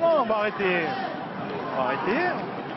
non, on va arrêter. On va arrêter.